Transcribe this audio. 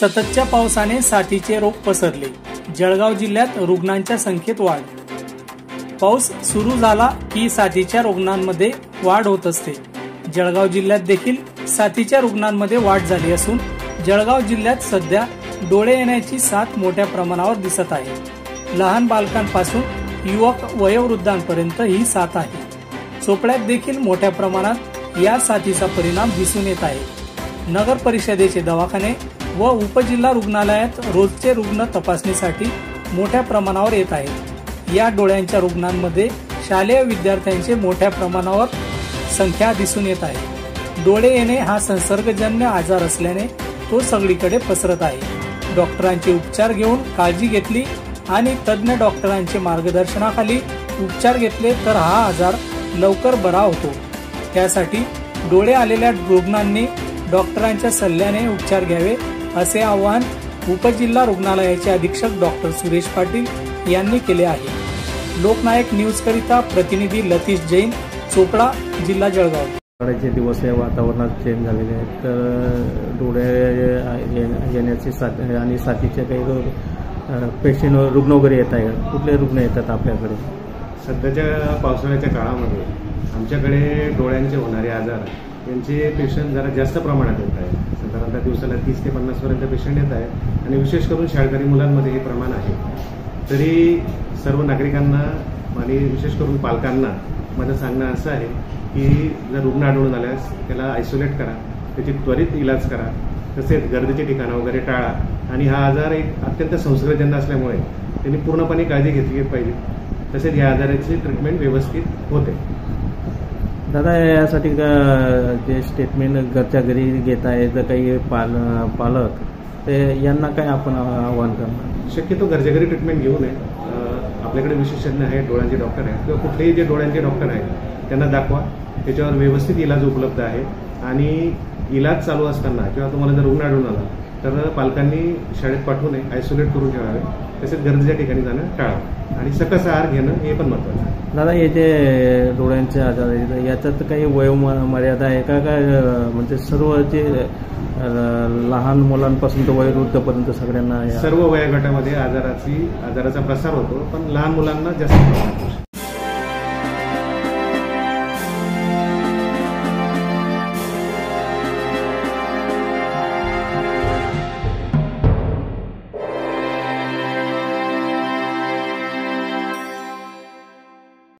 सततच्या पावसाने साथीचे रोग पसरले. जळगाव जिल्ह्यात रुग्णांच्या संख्येत वाढ. पाऊस सुरू झाला की साथीच्या रुग्णांमध्ये वाढ होत असते. जळगाव जिल्ह्यात देखील साथीच्या रुग्णांमध्ये वाढ झाली असून जळगाव जिल्ह्यात सध्या डोळे येण्याची साथ मोठ्या प्रमाणावर दिसत आहे. लहान बालकांपासून युवक वयोवृद्धांपर्यंत ही साथ आहे. चोपड्यात देखील मोठ्या प्रमाणात या साथीचा परिणाम दिसून येत आहे. नगर परिषदेचे दवाखाने व उपजिल्हा रुग्णालयात रोजचे रुग्ण तपासणीसाठी मोठ्या प्रमाणावर येत आहेत. या डोळ्यांच्या रुग्णांमध्ये शालेय विद्यार्थ्यांचे मोठ्या प्रमाणावर संख्या दिसून येत आहे. डोळे येणे हा संसर्गजन्य आजार असल्याने तो सगळीकडे पसरत आहे. डॉक्टरांचे उपचार घेऊन काळजी घेतली आणि तज्ज्ञ डॉक्टरांचे मार्गदर्शनाखाली उपचार घेतले तर हा आजार लवकर बरा होतो. त्यासाठी डोळे आलेल्या रुग्णांनी डॉक्टरांच्या सल्ल्याने उपचार घ्यावे असे आवाहन उपजिल्हा रुग्णालयाचे अधीक्षक डॉक्टर सुरेश पाटील यांनी केले आहे. लोकनायक न्यूज करिता प्रतिनिधी लतीश जैन चोपडा जिल्हा जळगाव. पावसाळ्याचे दिवस या वातावरणात चेंज झालेले आहेत. तर डोळे ये- येण्याची साथ आणि साथीचे काही पेशंट रुग्ण वगैरे येत आहे कुठले रुग्ण येतात आपल्याकडे? सध्याच्या पावसाळ्याच्या काळामध्ये आमच्याकडे डोळ्यांचे होणारे आजार यांचे पेशंट जरा जास्त प्रमाणात येत आहे साधारणतः दिवसाला तीस ते पन्नासपर्यंत पेशंट येत आहे आणि विशेष करून शाळकरी मुलांमध्ये हे प्रमाण आहे. तरी सर्व नागरिकांना आणि विशेष करून पालकांना माझं सांगणं असं आहे की जर रुग्ण आढळून आल्यास त्याला आयसोलेट करा त्याची त्वरित इलाज करा. तसेच गर्दीची ठिकाणं वगैरे टाळा. आणि हा आजार एक अत्यंत संसर्गजन्य असल्यामुळे त्यांनी पूर्णपणे काळजी घेतली पाहिजे. तसेच या आजाराची ट्रीटमेंट व्यवस्थित होते. दादा यासाठी का जे स्टेटमेंट घरच्या घरी घेत आहे जर काही पाल पालक ते यांना काय आपण आव्हान करणार? शक्यतो घरच्या घरी ट्रीटमेंट घेऊ नये. आपल्याकडे विशेषज्ञ आहे डोळ्यांचे डॉक्टर आहेत. किंवा कुठलेही जे डोळ्यांचे डॉक्टर आहेत त्यांना दाखवा. त्याच्यावर व्यवस्थित इलाज उपलब्ध आहे. आणि इलाज चालू असताना किंवा तुम्हाला जर रुग्ण आढळून आला तर पालकांनी शाळेत पाठवू नये आयसोलेट करून ठेवावे. तसेच गरजेच्या ठिकाणी जाणं टाळावं. आणि सकस आहार घेणं हे पण महत्त्वाचं आहे. दादा हे जे डोळ्यांचे आजार याच्यात काही वयो मर्यादा आहे का? काय म्हणजे सर्व जे लहान मुलांपासून तर वयोवृद्धपर्यंत सगळ्यांना सर्व वयोगटामध्ये आजाराची आजाराचा प्रसार होतो पण लहान मुलांना जास्त